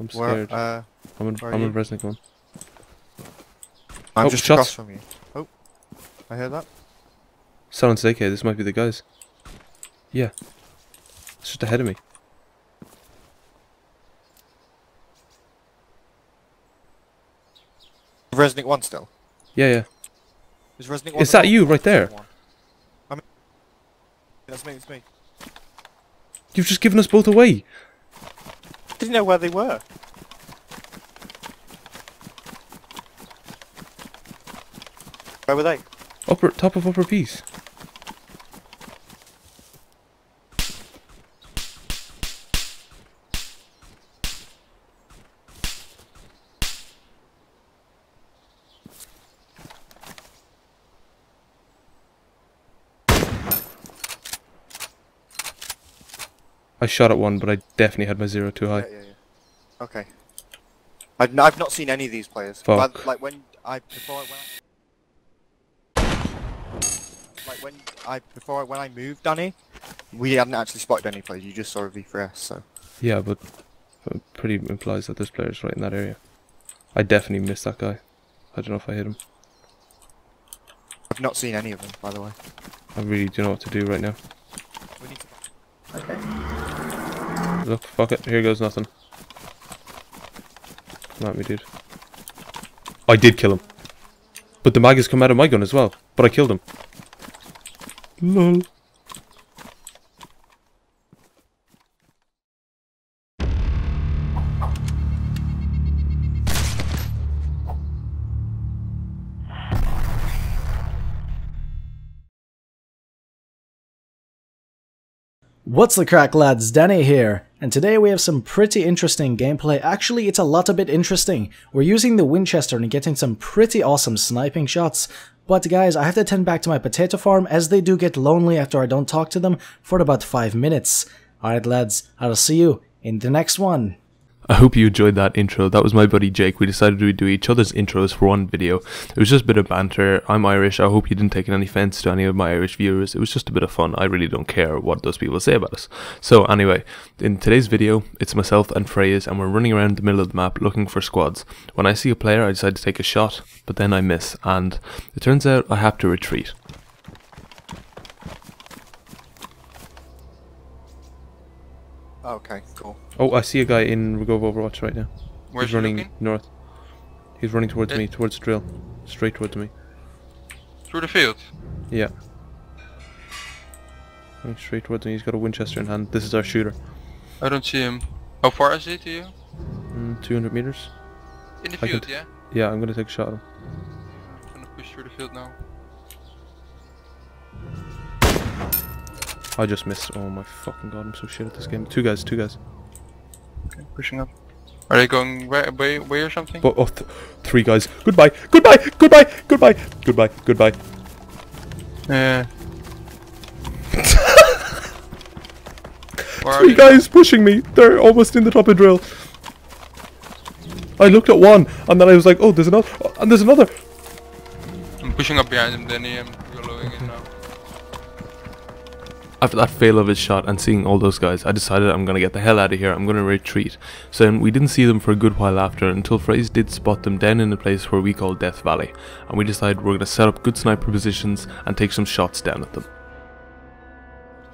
I'm Where, scared. uh, I'm in, where I'm in? Resnick one. I'm Oh, just shots. across from you. Oh, I heard that. Silence AK, this might be the guys. Yeah. It's just ahead of me. Resnick 1 still? Yeah, yeah. Is Resnick 1 Is that you right there? I mean, that's me, it's me. You've just given us both away. Didn't know where they were. Where were they? Upper, top of upper piece. I shot at one, but I definitely had my zero too high. Yeah, yeah, yeah. Okay. I've, n- I've not seen any of these players. Fuck. But, like when I before I when I, like when I before I, when I moved, Danny, we hadn't actually spotted any players. You just saw a V3S. So Yeah, but uh, pretty implies that there's players right in that area. I definitely missed that guy. I don't know if I hit him. I've not seen any of them, by the way. I really don't know what to do right now. We Look, fuck it. Here goes nothing. Come at me, dude. I did kill him. But the mag has come out of my gun as well. But I killed him. Lol. What's the crack lads, Danny here, and today we have some pretty interesting gameplay. Actually, it's a lot a bit interesting. We're using the Winchester and getting some pretty awesome sniping shots. But guys, I have to tend back to my potato farm as they do get lonely after I don't talk to them for about 5 minutes. Alright lads, I'll see you in the next one. I hope you enjoyed that intro. That was my buddy Jake. We decided to do each other's intros for one video. It was just a bit of banter. I'm Irish. I hope you didn't take any offense to any of my Irish viewers. It was just a bit of fun. I really don't care what those people say about us. So anyway, in today's video, it's myself and Freyes and we're running around the middle of the map looking for squads. When I see a player, I decide to take a shot, but then I miss and it turns out I have to retreat. Okay, cool. Oh, I see a guy in Rogovo Overwatch right now. Where's He's running looking? north. He's running towards Eh? me, towards the drill. Straight towards me. Through the field. Yeah. Running straight towards me. He's got a Winchester in hand. This is our shooter. I don't see him. How far is he to you? Mm, 200 meters. In the field, yeah? Yeah, I'm gonna take a shot at him. I'm gonna push through the field now. I just missed. Oh my fucking god, I'm so shit at this game. Two guys, two guys. Okay, pushing up. Are they going way, way, way or something? Oh, oh th- three guys. Goodbye, goodbye, goodbye, goodbye, goodbye, goodbye. Yeah. Where are Three you? guys pushing me. They're almost in the top of drill. I looked at one, and then I was like, oh, there's another, and there's another. I'm pushing up behind him, Danny. I'm going in now. After that fail of his shot and seeing all those guys, I decided I'm gonna get the hell out of here. I'm gonna retreat. So then we didn't see them for a good while after until Fraze did spot them down in a place where we call Death Valley, and we decided we're gonna set up good sniper positions and take some shots down at them.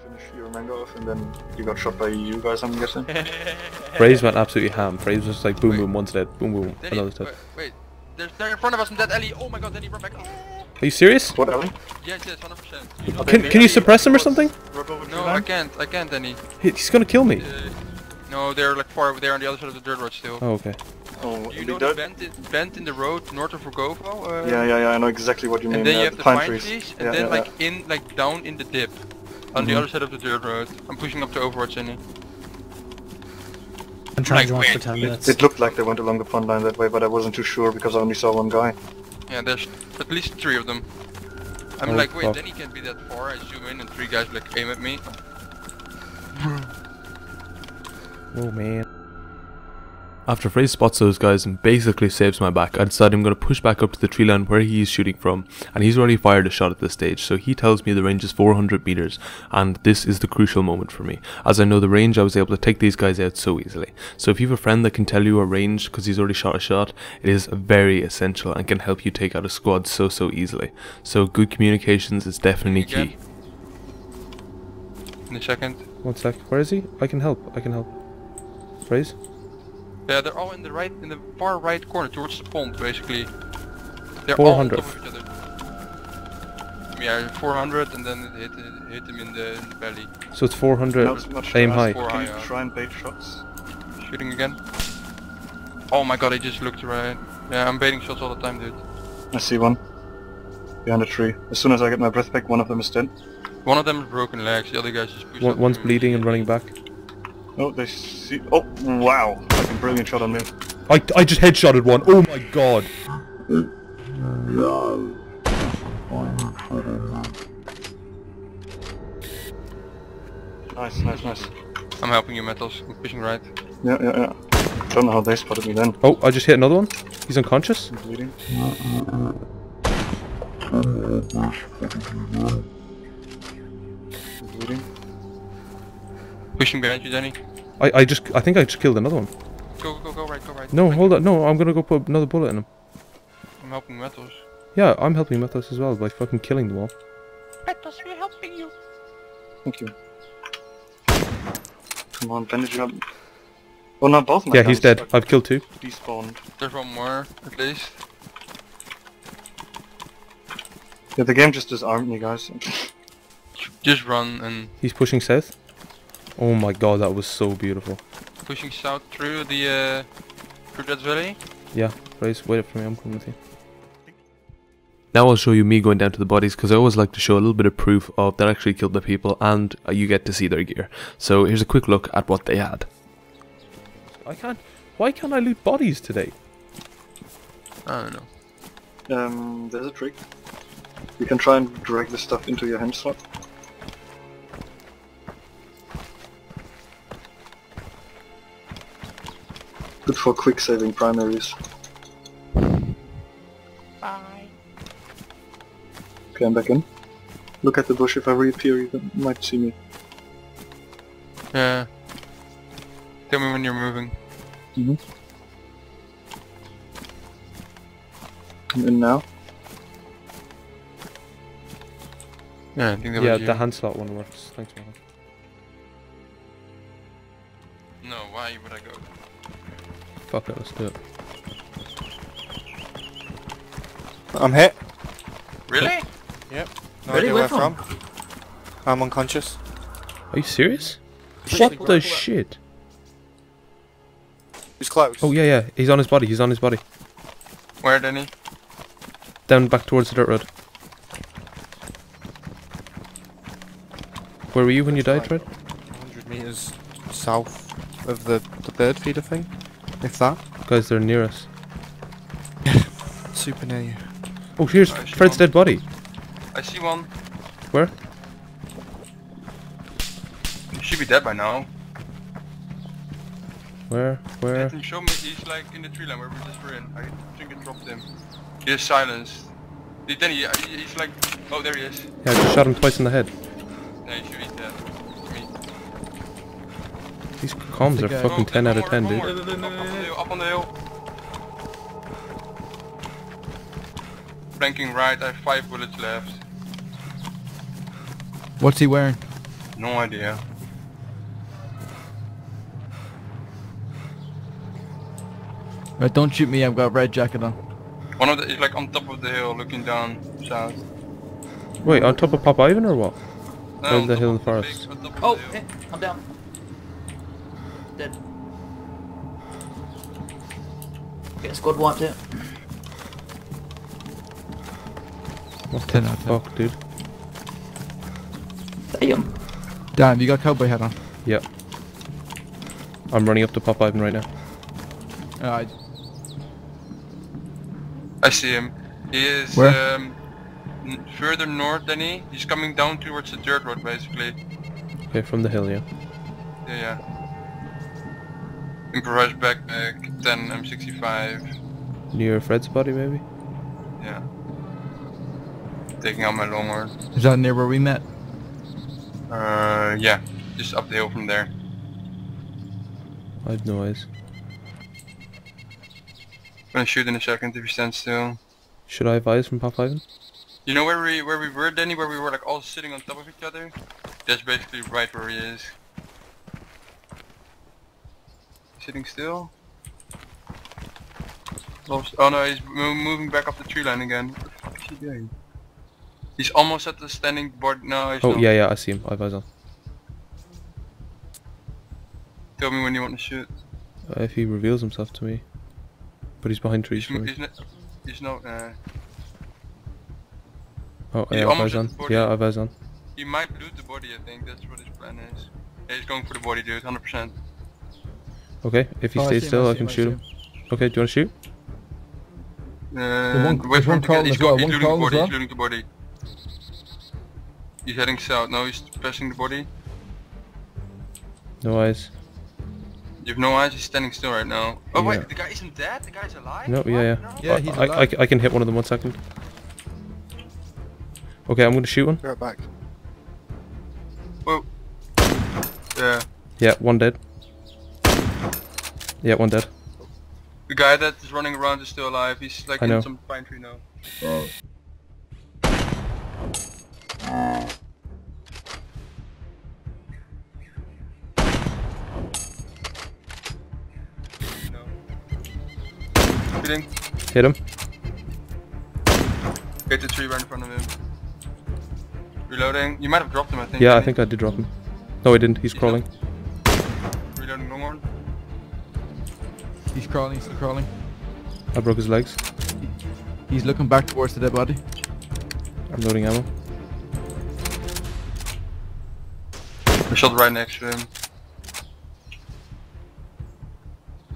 finish your mango off and then you got shot by you guys, I'm guessing. Fraze went absolutely ham. Fraze was just like boom Wait. boom, one's dead, boom boom, Danny, another's dead. wait, wait. They're, they're in front of us in that alley. Oh my god, Danny, run back. Are you serious? What, Ellie? Yes, yes, 100%. Can, can you suppress him or something? Rock I can't. I can't, Danny. He- He's gonna kill me. Uh, no, they're like far over there on the other side of the dirt road still. Oh, okay. Oh, you know the bend in, bend in the road north of Rogovo? Uh, Yeah, yeah, yeah, I know exactly what you mean. And then uh, you have the the pine, pine trees. trees, and yeah, then yeah, like yeah. in, like down in the dip, on the Mhm. other side of the dirt road. I'm pushing up to Overwatch, Danny. I'm trying Like, to for wait, 10 It, minutes. it looked like they went along the pond line that way, but I wasn't too sure because I only saw one guy. Yeah, there's at least three of them. I'm Oh, like, wait, fuck. Danny can't be that far. I zoom in and three guys like aim at me. Oh man. After Frey spots those guys and basically saves my back, I decide I'm going to push back up to the tree line where he is shooting from, and he's already fired a shot at this stage, so he tells me the range is 400 meters, and this is the crucial moment for me. As I know the range, I was able to take these guys out so easily. So if you have a friend that can tell you a range because he's already shot a shot, it is very essential and can help you take out a squad so so easily. So good communications is definitely Again. key. In a second. One sec, where is he? I can help, I can help. Phrase? Yeah, they're all in the right, in the far right corner towards the pond, basically. They're 400. all on top of each other. Yeah, 400 and then it hit, it hit him in the, in the belly. So it's 400. Not much aim high. ask. Can Four you try and bait shots? Shooting again. Oh my god, I just looked right. Yeah, I'm baiting shots all the time, dude. I see one. Behind a tree. As soon as I get my breath back, one of them is dead. One of them is broken legs, the other guy's just pushed One, one's bleeding and running back. Oh, they see. Oh, wow! Fucking brilliant shot on me. I, I just headshotted one. Oh my god. Nice, nice, nice. I'm helping you, Metals. I'm pushing right. Yeah, yeah, yeah. Don't know how they spotted me then. Oh, I just hit another one. He's unconscious. I'm bleeding. Pushing behind you, Danny. I, I just I think I just killed another one. Go, go, go right, go right. No, Thank hold you. on. No, I'm gonna go put another bullet in him. I'm helping Metals. Yeah, I'm helping Methos as well by fucking killing them all. Metals, we're helping you. Thank you. Come on, bandage up. Oh, no, both my Yeah, he's dead. I've killed two. Despawned. There's one more, at least. Yeah, the game just disarmed me, guys. Just run and He's pushing south. Oh my god, that was so beautiful. pushing south through the, uh, through that valley. Yeah, Bryce, wait for me. I'm coming with you. Now I'll show you me going down to the bodies because I always like to show a little bit of proof of that I actually killed the people and uh, you get to see their gear. So here's a quick look at what they had. I can't. Why can't I loot bodies today? I don't know. Um, there's a trick. You can try and drag the stuff into your hand slot. Good for quick saving primaries. Bye. Okay, I'm back in. Look at the bush, if I reappear you might see me. Yeah. Tell me when you're moving. Mm-hmm. I'm in now. Yeah, I think that Yeah, was you. the hand slot one works. Thanks, man. Fuck it, let's do it. I'm hit. Really? Yep. No Really? idea Where where from. I'm unconscious. Are you serious? Shit. What the shit? He's close. Oh yeah, yeah. He's on his body. He's on his body. Where, Danny? Down back towards the dirt road. Where were you when you died, Fred? 100 meters south of the, the bird feeder thing. If that. Guys, they're near us. Super near you. Oh, here's I Fred's one. dead body. I see one. Where? He should be dead by now. Where? Where? Let him show me. He's like in the tree line where we just were in. I think it dropped him. He is silenced. He- Danny, he- he's like. Oh, there he is. Yeah, I just shot him twice in the head. Yeah, he should be dead. Me. These comms are guy- fucking Oh, 10 out of 10, dude. more. Up on the hill. Up on the hill. Flanking right. I have five bullets left. What's he wearing? No idea. Right, don't shoot me, I've got a red jacket on. One of the is like on top of the hill, looking down south. Wait, on top of Pop Ivan or what? No, on the top hill in the forest? on top Oh, the hill. hey, I'm down. Dead. Get squad wiped out. What the 10 out of 10. fuck, dude? Damn. Damn, you got cowboy hat on. Yep. I'm running up to Pop Ivan right now. Alright, I see him. He is Where? um, n- further north than he. He's coming down towards the dirt road, basically. Okay, from the hill, yeah. Yeah, yeah. Improvised backpack, 10 M65. Near Fred's body, maybe? Yeah. Taking out my longhorn. Is that near where we met? Uh, yeah. Just up the hill from there. I have no eyes. Gonna shoot in a second if you stand still. Should I have eyes from Pop Ivan? You know where we where we were, Danny? Where we were like all sitting on top of each other? That's basically right where he is. Sitting still. Lost. Oh no, he's mo moving back up the tree line again. What the fuck is he doing? He's almost at the standing board. No, he's Oh, not. yeah, yeah, I see him. I have eyes on. Tell me when you want to shoot. Uh, if he reveals himself to me. But he's behind trees He's, for me. he's, not, he's not. Uh, Oh, yeah, I have eyes on. Yeah, I have eyes on. he might loot the body. I think that's what his plan is. Yeah, he's going for the body, dude. 100%. Okay, if he Oh, stays see still, I I, can I shoot see him. Okay, do you want to shoot? Uh, one- wait one him to get. crawling He's, well, he's one looting the body. well. He's looting the body. He's heading south. No, he's passing the body. No eyes. You have no eyes. He's standing still right now. Oh Yeah. wait, the guy isn't dead. The guy's alive. No, What? yeah, yeah. No? Yeah, I- he's I, I, alive. I can hit one of them one second. Okay, I'm gonna shoot one. Be right back. Yeah. Yeah, one dead. Yeah, one dead. The guy that is running around is still alive. He's like I know. in some pine tree now. No. Hit him. Hit the tree right in front of him. Reloading. You might have dropped him, I think. Yeah, I think I did drop him. No, I didn't. He's He's crawling. you? Reloading Longhorn. He's crawling, he's still crawling. I broke his legs. He's looking back towards the dead body. I'm loading ammo. I shot right next to him.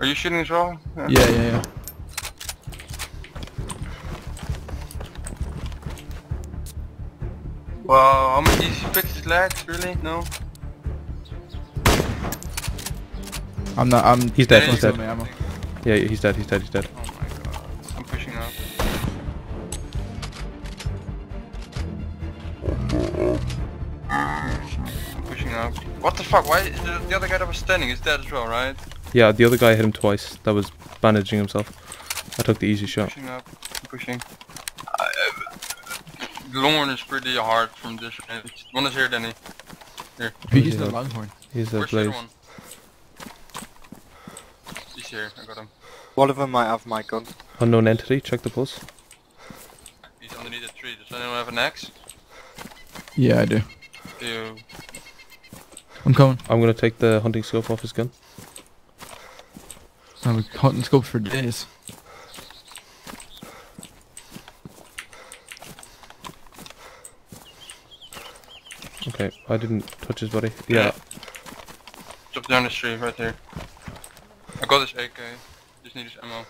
Are you shooting as well? Yeah, yeah, yeah. Wow, how many did he fix his legs? Really? No? I'm not, I'm He's dead, he's he's dead. My ammo. Yeah, he's dead, he's dead, he's dead. Oh my god. I'm pushing up. I'm pushing up. What the fuck? Why is the, the other guy that was standing is dead as well, right? Yeah, the other guy hit him twice. That was bandaging himself. I took the easy shot. Pushing up. I'm pushing. Uh, the Longhorn is pretty hard from this range. One is here, Danny. Here. He's Yeah. the longhorn. He's the other blaze. one? He's here. I got him. One of them might have my gun. Unknown entity, check the pulse. He's underneath the tree. Does anyone have an axe? Yeah, I do. Do you... I'm coming. I'm gonna take the hunting scope off his gun. I'm hunting scopes for days. Okay, I didn't touch his body. Yeah, Jump down the street right here. Got this AK. Just need this ammo.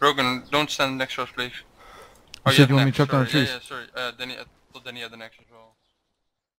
Rogan, don't stand next to us, please. Have you an want me to down trees? Yeah, yeah, sorry. Uh, Danny, I thought Danny had as well.